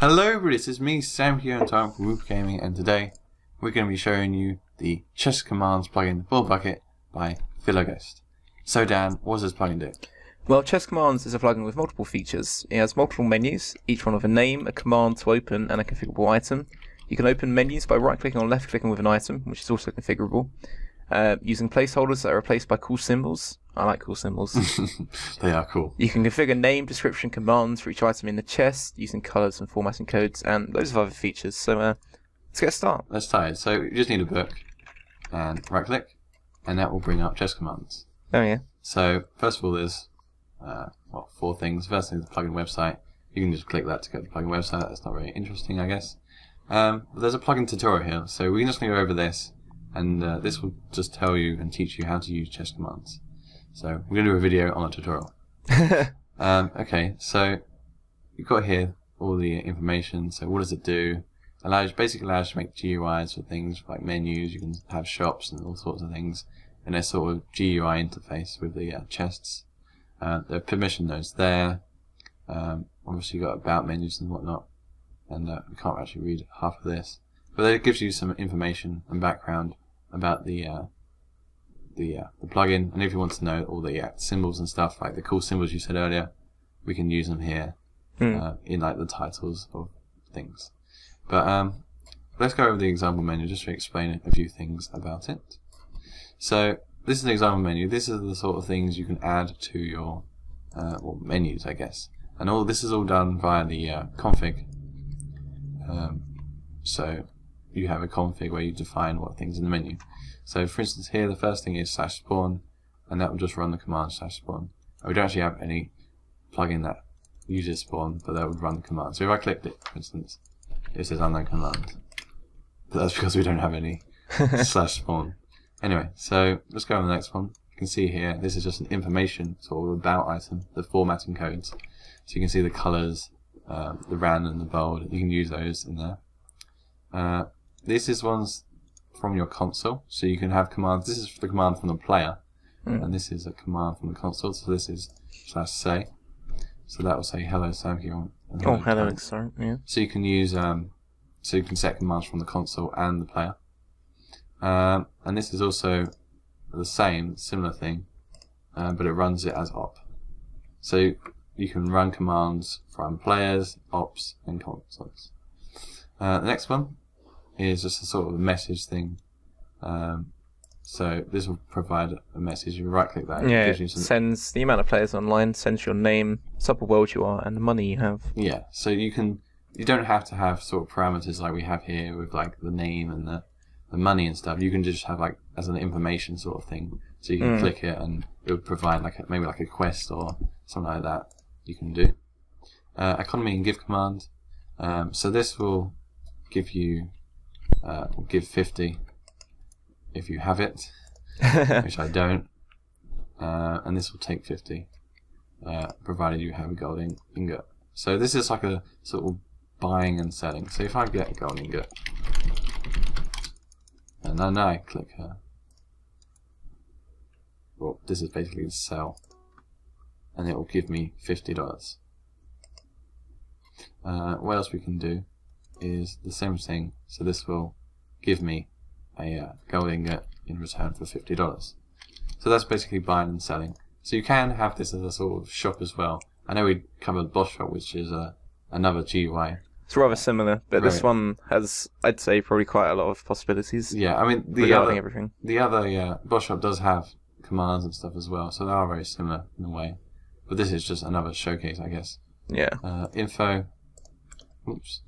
Hello everybody, this is me, Samkio on Time for WoopaGaming, and today we're going to be showing you the Chest Commands plugin, the Ball Bucket by filoghost. So Dan, what does this plugin do? Well, Chest Commands is a plugin with multiple features. It has multiple menus, each one with a name, a command to open, and a configurable item. You can open menus by right-clicking or left-clicking with an item, which is also configurable. Uh, using placeholders that are replaced by cool symbols. I like cool symbols. they are cool. You can configure name, description, commands for each item in the chest using colors and formatting codes, and loads of other features. So uh, let's get started. Let's start. So you just need a book, and right-click, and that will bring up chest commands. Oh yeah. So first of all, there's uh, well four things. First thing is the plugin website. You can just click that to go to the plugin website. That's not very interesting, I guess. Um, but there's a plugin tutorial here, so we're just going to go over this and uh, this will just tell you and teach you how to use chest commands. So we're going to do a video on a tutorial. um, okay, so you've got here all the information. So what does it do? Allows basically allows you to make GUIs for things like menus. You can have shops and all sorts of things in a sort of GUI interface with the uh, chests. Uh, are permission nodes there. Um, obviously, you've got about menus and whatnot, and uh, we can't actually read half of this. But it gives you some information and background about the uh, the uh, the plugin, and if you want to know all the uh, symbols and stuff, like the cool symbols you said earlier, we can use them here mm. in like the titles of things. But um, let's go over the example menu just to explain a few things about it. So this is an example menu. This is the sort of things you can add to your uh, well, menus, I guess. And all this is all done via the uh, config. Um, so you have a config where you define what things in the menu. So for instance here the first thing is slash spawn and that will just run the command slash spawn. We don't actually have any plugin that uses spawn but that would run the command. So if I clicked it for instance it says unknown command. But that's because we don't have any slash spawn. Anyway, so let's go on the next one. You can see here, this is just an information sort of about item, the formatting codes. So you can see the colors, uh, the round and the bold. You can use those in there. Uh, this is ones from your console, so you can have commands. This is the command from the player, mm. and this is a command from the console. So this is slash say. So that will say hello Samkio. Oh, hello sorry, yeah. So you can use um, so you can set commands from the console and the player. Um, and this is also the same, similar thing, uh, but it runs it as op. So you can run commands from players, ops, and consoles. Uh, the next one is just a sort of a message thing. Um, so this will provide a message. You right click that. Yeah, it sends the amount of players online, sends your name, sub world you are, and the money you have. Yeah, so you can you don't have to have sort of parameters like we have here with like the name and the the money and stuff. You can just have like as an information sort of thing. So you can mm. click it and it would provide like a, maybe like a quest or something like that. You can do uh, economy and give command. Um, so this will give you uh, will give 50 if you have it, which I don't. Uh, and this will take 50, uh, provided you have a gold in ingot. So this is like a sort of buying and selling. So if I get a gold ingot, and then I click her, well, this is basically the sell, and it will give me $50. Uh, what else we can do is the same thing. So this will give me a uh, gold ingot in return for $50. So that's basically buying and selling. So you can have this as a sort of shop as well. I know we covered Boss Shop, which is uh, another GUI. It's rather similar, but right. this one has, I'd say, probably quite a lot of possibilities. Yeah, I mean, the other, everything. The other yeah, Boss Shop does have commands and stuff as well, so they are very similar in a way. But this is just another showcase, I guess. Yeah. Uh, info. Oops.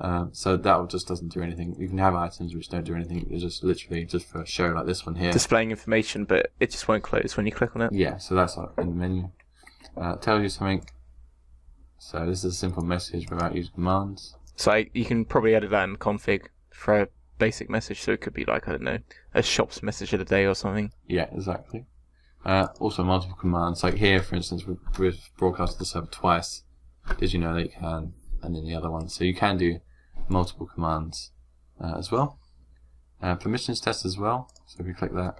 Um, so that just doesn't do anything. You can have items which don't do anything. It's just literally just for a show like this one here. Displaying information, but it just won't close when you click on it. Yeah, so that's in the menu. Uh, tells you something. So this is a simple message without using commands. So I, you can probably edit that in config for a basic message. So it could be like I don't know a shop's message of the day or something. Yeah, exactly. Uh, also multiple commands. Like here, for instance, we've, we've broadcasted the server twice. Did you know that you can and then the other one. So you can do multiple commands uh, as well. Uh, permissions test as well. So if you click that,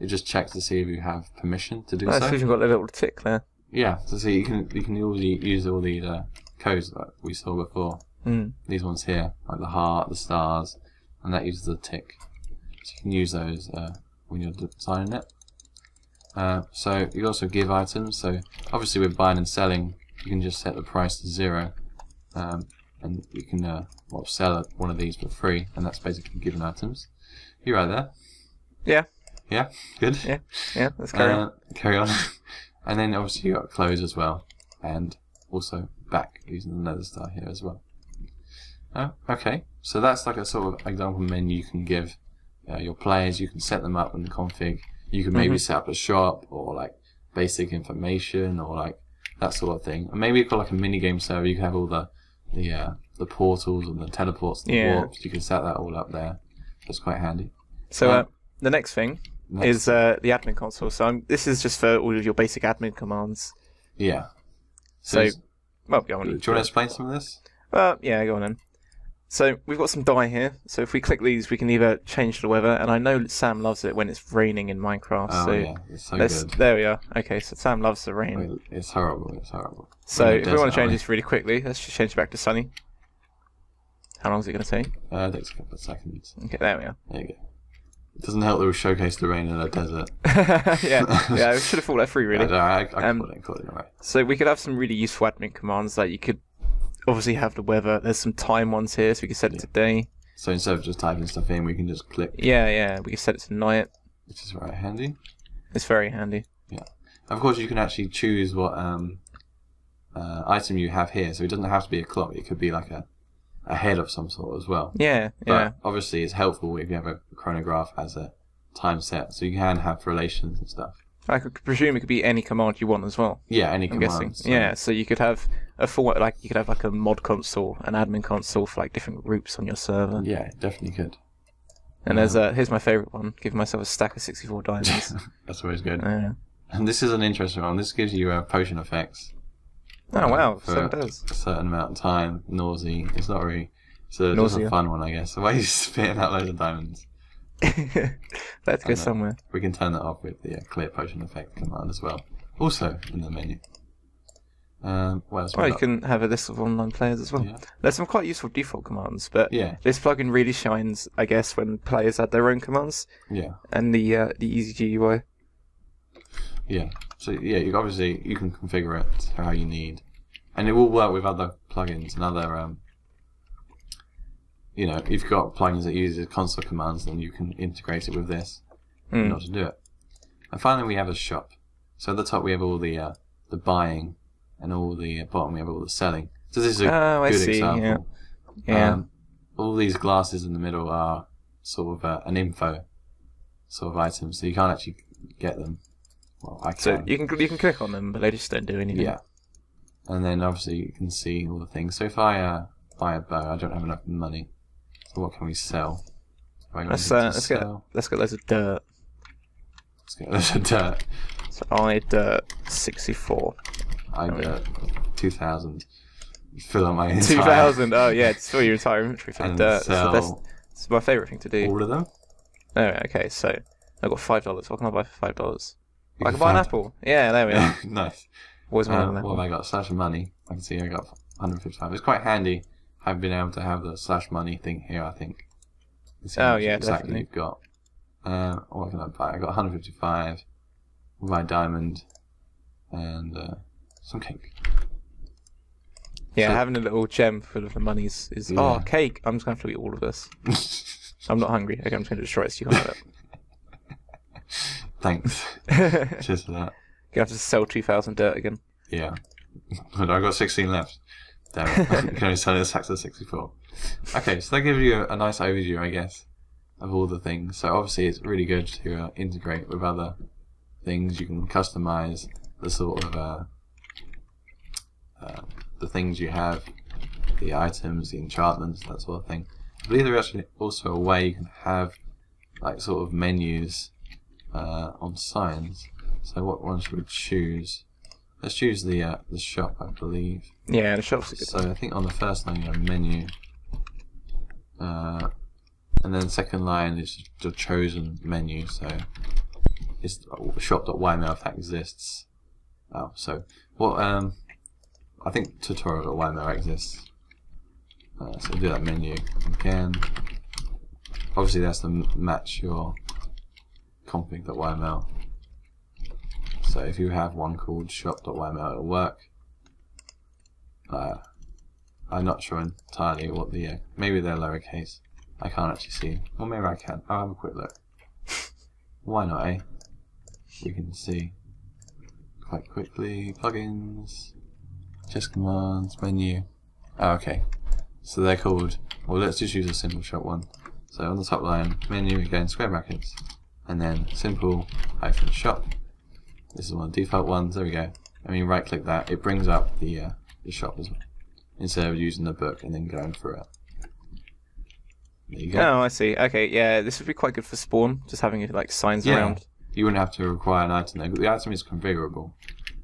it just checks to see if you have permission to do That's so. you've got a little tick there. Yeah, so see you can you can use all the uh, codes that we saw before. Mm. These ones here, like the heart, the stars, and that uses the tick. So you can use those uh, when you're designing it. Uh, so you also give items. So obviously with buying and selling, you can just set the price to zero, um, and you can uh, well, sell one of these for free, and that's basically given items. You right there? Yeah. Yeah. Good. Yeah. Yeah. Let's carry on. Uh, carry on. and then obviously you got clothes as well, and also back using the nether star here as well. Oh, okay, so that's like a sort of example menu you can give uh, your players. You can set them up in the config. You can maybe Mhm. set up a shop or like basic information or like that sort of thing. And maybe you've got like a mini game server. You can have all the the uh, the portals and the teleports, and the Yeah. warps. You can set that all up there. That's quite handy. So uh, um, the next thing Next- is uh, the admin console. So I'm, this is just for all of your basic admin commands. yeah. So, is- well, go on. do you want to explain some of this? Uh, yeah, go on then. So we've got some dye here. So if we click these, we can either change the weather, and I know Sam loves it when it's raining in Minecraft. Oh so yeah, it's so good. there we are. Okay, so Sam loves the rain. It's horrible. It's horrible. so if we want to change this really quickly, let's just change it back to sunny. How long is it going to take? we? Uh, it takes a couple of seconds. Okay, there we are. There you go. It doesn't help that we showcase the rain in a desert. yeah, yeah, I should have thought that through I, really. don't- I, I Um, caught it, caught it, alright. So we could have some really useful admin commands. Like you could obviously have the weather. There's some time ones here, so we can set it to day. So instead of just typing stuff in, we can just click, Yeah, yeah, we can set it to night. which is very handy. It's very handy. Yeah. Of course, you can actually choose what um, uh, item you have here. So it doesn't have to be a clock. It could be like a, a head of some sort as well. Yeah, But yeah. obviously, it's helpful if you have a chronograph as a time set, so you can have relations and stuff. I could presume it could be any command you want as well. Yeah, any I'm commands. guessing. so- Yeah, so you could have a full like you could have like a mod console, an admin console for like different groups on your server. Yeah, definitely could. And there's a here's my favorite one. Give myself a stack of 64 diamonds. That's always good. yeah. And this is an interesting one. This gives you uh, potion effects. Oh wow, for so it does. a certain amount of time. Nausea. It's not really. So It's a, a fun one, I guess. The way you spitting out loads of diamonds. Let's go somewhere. We can turn that off with the uh, clear potion effect command as well. Also in the menu. Um, what else? we Well, you can have a list of online players as well. Yeah. There's some quite useful default commands, but Yeah, this plugin really shines, I guess, when players add their own commands yeah, and the uh, the easy GUI. yeah. So yeah, you obviously you can configure it how you need, and it will work with other plugins and other. Um, you know, if you've got plugins that uses console commands, then you can integrate it with this. in Hmm. order to do it. And finally, we have a shop. So at the top, we have all the uh, the buying, and all the bottom, we all the selling. So this is a Oh, I good see, example. Yeah. Um, all these glasses in the middle are sort of uh, an info sort of item, so you can't actually get them. Well, I can. so you can you can click on them, but they just don't do anything. yeah. And then obviously you can see all the things. So if I uh, buy a bow, I don't have enough money. So what can we sell? Let's uh, let's get let's get loads of dirt. let's get loads of dirt. So I dirt 64. I Oh, got two thousand. Fill up my entire 2000. Oh yeah, it's fill your entire inventory for and dirt. It's the sell best. It's my favorite thing to do. all of them. Oh, okay, so I got five dollars. What can I buy for five dollars? I can buy an apple. Yeah, there we are. nice. Always wanted Uh, what have I got? Slash money. I can see I got 155. It's quite handy. I've been able to have the slash money thing here. I think. You see how Oh, yeah, exactly definitely. you've got. Uh, what can I buy? I got 155. We'll buy diamond and uh, some cake. Yeah, so- having a little gem full of the monies is Yeah. oh cake. I'm just gonna have to eat all of this. I'm not hungry. Okay, I'm just gonna destroy it so you can't have Thanks. it. Cheers for that. Gonna have to sell two thousand dirt again. Yeah. But I've got 16 left. Damn it. you can only sell a stacks of 64. Okay, so that gives you a, a nice overview, I guess, of all the things. So obviously it's really good to uh, integrate with other things. You can customize the sort of uh, uh, the things you have, the items, the enchantments, that sort of thing. I believe there's actually also a way you can have like sort of menus uh, on signs. So what one should we choose? Let's choose the uh, the shop, I believe. Yeah, the shop's good. So I think on the first line you have menu, uh, and then second line is the chosen menu. So it's shop.yml if that exists. Oh, so what? Um, I think tutorial.yml exists. Uh, so do that menu again. Obviously, that's to match your config.yml. So if you have one called shop.yml, it'll work. Uh, I'm not sure entirely what the uh, maybe they're lowercase. I can't actually see. Well, maybe I can. I'll have a quick look. Why not, eh? We can see quite quickly. Plugins, ChestCommands, menu. Oh, okay. So they're called. Well, let's just use a simple shop one. So on the top line, menu again, square brackets, and then simple hyphen shop. This is one of the default ones. There we go. And when you right click that, it brings up the uh, the shop as well, instead of using the book and then going through it. There you go. Oh, I see. Okay, yeah, this would be quite good for spawn, just having like signs Yeah. around. You wouldn't have to require an item there. The item is configurable.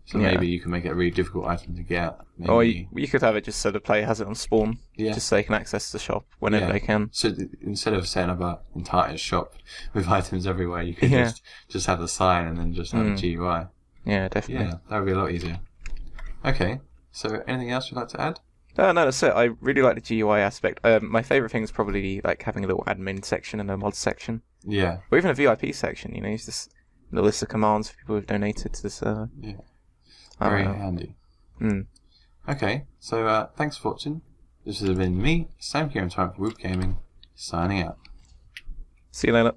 So Yeah. maybe you can make it a really difficult item to get. Maybe, Or you, you could have it just so the player has it on spawn, yeah. just so they can access the shop whenever Yeah. they can. So th- instead of setting up an entire shop with items everywhere, you could Yeah. just just have the sign and then just have Mm. a GUI. Yeah, definitely. Yeah, that would be a lot easier. Okay. So anything else you'd like to add? No, no, that's it. I really like the GUI aspect. Um, my favorite thing is probably like having a little admin section and a mod section, Yeah. or even a VIP section. You know, it's just the list of commands for people who've donated to the server. Yeah. Very handy. Mm. Okay. So uh, thanks for watching. This has been me, Samkio in Time for WoopaGaming, signing out. See you later.